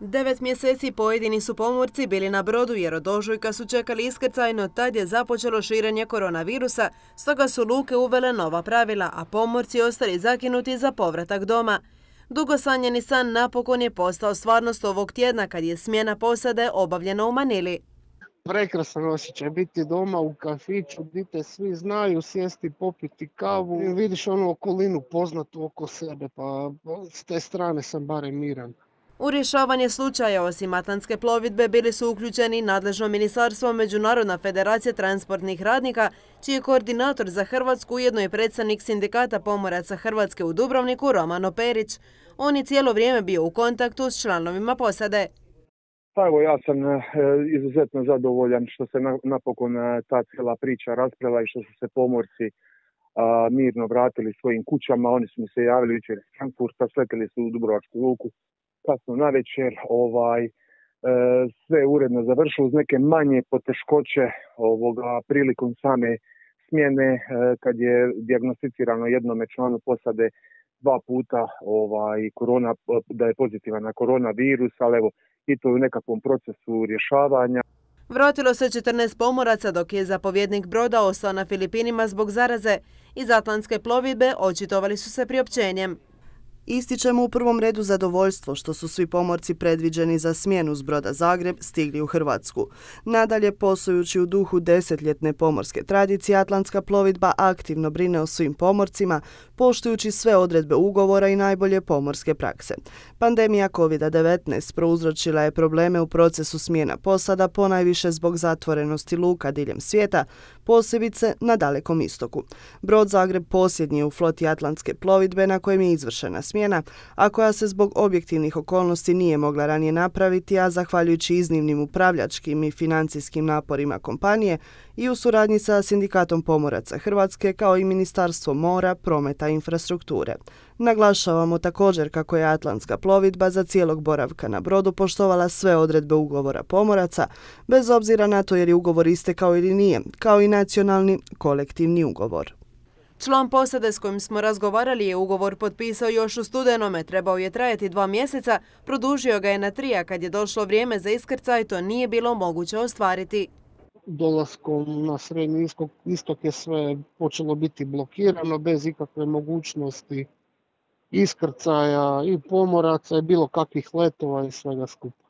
Devet mjeseci pojedini su pomorci bili na brodu jer od ožujka su čekali iskrcajno, tad je započelo širenje koronavirusa, stoga su luke uvele nova pravila, a pomorci ostali zakinuti za povratak doma. Dugosanjeni san napokon je postao stvarnost ovog tjedna kad je smjena posade obavljena u Manili. Prekrasan osjećaj biti doma u kafiću gdje svi znaju sjesti popiti kavu. Vidiš onu okolinu poznatu oko sebe pa s te strane sam barem miran. U rješavanje slučaja osim Atlantske plovidbe bili su uključeni nadležno ministarstvo Međunarodna federacija transportnih radnika, čiji je koordinator za Hrvatsku ujedno je predstavnik sindikata pomoraca Hrvatske u Dubrovniku Romano Perić. On je cijelo vrijeme bio u kontaktu s članovima posade. Pa evo ja sam e, izuzetno zadovoljan što se napokon e, ta cijela priča rasprela i što su se pomorci mirno vratili svojim kućama. Oni su mi se javili jučer iz Frankfurta, sletili su u Dubrovačku luku kasno na večer, ovaj, e, sve uredno završilo uz neke manje poteškoće ovoga prilikom same smjene e, kad je dijagnosticirano jednome članu posade dva puta ovaj, korona, da je pozitivan na koronavirus, ali evo i to u nekakvom procesu rješavanja. Vratilo se 14 pomoraca dok je zapovjednik broda ostao na Filipinima zbog zaraze. Iz Atlantske plovidbe očitovali su se priopćenjem. Ističemo u prvom redu zadovoljstvo što su svi pomorci predviđeni za smjenu s broda Zagreb stigli u Hrvatsku. Nadalje, posujući u duhu desetljetne pomorske tradicije, Atlantska plovidba aktivno brine o svim pomorcima, poštujući sve odredbe ugovora i najbolje pomorske prakse. Pandemija COVID-19 prouzročila je probleme u procesu smjena posada, ponajviše zbog zatvorenosti luka diljem svijeta, posebice na dalekom istoku. Brod Zagreb posljednji u floti Atlantske plovidbe na kojem je izvršena smjena, a koja se zbog objektivnih okolnosti nije mogla ranije napraviti, a zahvaljujući iznimnim upravljačkim i financijskim naporima kompanije i u suradnji sa Sindikatom pomoraca Hrvatske kao i Ministarstvo mora, prometa i infrastrukture. Naglašavamo također kako je Atlantska plovidba za cijelog boravka na brodu poštovala sve odredbe ugovora pomoraca, bez obzira na to jer je ugovor istekao ili nije, kao i nacionalni kolektivni ugovor. Član posade s kojim smo razgovarali je ugovor potpisao još u studenome, trebao je trajati dva mjeseca, produžio ga je na tri, a kad je došlo vrijeme za iskrcaj, to nije bilo moguće ostvariti. Dolaskom na srednji istok je sve počelo biti blokirano bez ikakve mogućnosti iskrcaja i pomoraca i bilo kakvih letova i svega skupa.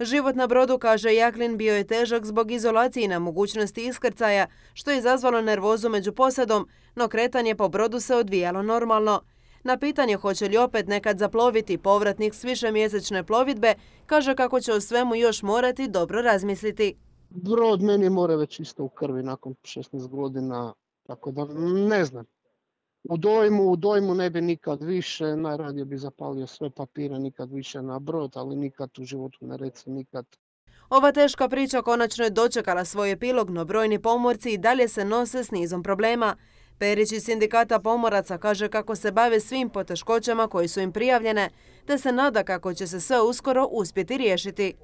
Život na brodu, kaže Jaklin, bio je težak zbog izolacije na mogućnosti iskrcaja, što je izazvalo nervozu među posadom, no kretanje po brodu se odvijalo normalno. Na pitanje hoće li opet nekad zaploviti povratnik s više mjesečne plovidbe, kaže kako će o svemu još morati dobro razmisliti. Brod meni mora već isto u krvi nakon 16 godina, tako da ne znam. U dojmu, u dojmu ne bi nikad više, najradije bi zapalio sve papire, nikad više na brod, ali nikad u životu ne reci nikad. Ova teška priča konačno je dočekala svoj epilog, no brojni pomorci i dalje se nose s nizom problema. Perić iz sindikata pomoraca kaže kako se bave svim poteškoćama koji su im prijavljene, te se nada kako će se sve uskoro uspjeti riješiti.